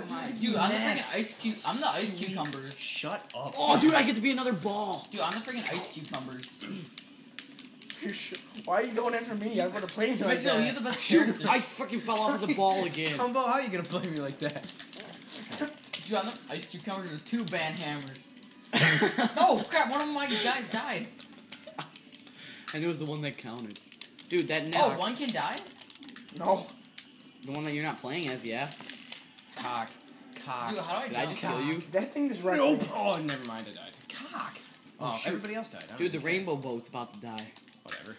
Oh, dude, I'm the mess. freaking ice cube. I'm the ice Sweet. cucumbers. Shut up. Oh, dude, I get to be another ball. Dude, I'm the freaking ice cucumbers. Why are you going after me? I'm gonna play me like Mitchell, that. you're the best Shoot, character. I fucking fell off of the ball again. Combo, how are you gonna play me like that? Dude, I'm the ice cucumbers with two band hammers. Oh crap! One of my guys died. and it was the one that counted. Dude, that Oh, nest, one can die. No. the one that you're not playing as, yeah. Cock. Cock. Dude, how do I? Did I jump? just kill you? That thing just wrecked Nope. me. Oh, never mind. I died. Cock. Oh, oh, shoot. everybody else died. I don't Dude, the even care. rainbow boat's about to die. Whatever.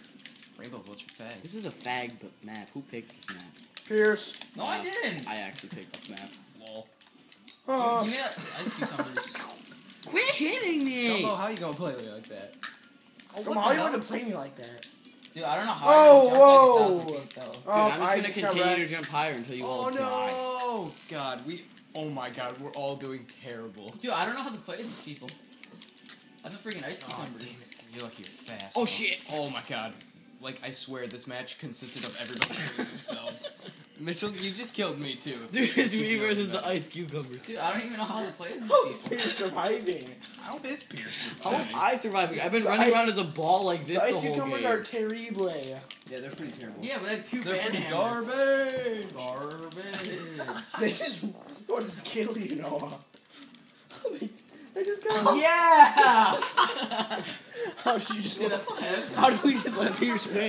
Rainbow boats are fags. This is a fag but map. Who picked this map? Pierce. No, I didn't. I actually picked this map. Lol. Oh. Give me that ice cucumbers. Quit hitting me! Combo, how you gonna play me like that? Oh, Come what on, the how you hell? want to play me like that? Dude, I don't know how Oh, I can oh, jump whoa. like a thousand feet though. Dude, Oh, I'm just oh, I gonna got continue to jump higher until you all Oh die. No! God, we. Oh my God, we're all doing terrible. Dude, I don't know how to play these people. I'm the freaking ice Oh cucumbers. damn it! You're lucky you're fast. Oh, bro. shit. Oh my God! Like I swear, this match consisted of everybody killing themselves. Mitchell, you just killed me too. Dude, it's me versus the ice cucumbers. Dude, I don't even know how to play these How is people. Pierce surviving? How is Pierce? How am I surviving? I've been The running ice- around as a ball like this The the ice whole cucumbers game. are terrible. Yeah, they're pretty terrible. Yeah, but I have two They're band pretty hammers. garbage. Garbage. They just want to kill you, Noah. they, they just got. yeah! How did you just Dude, let, that's what happened. How do we just let Pierce win?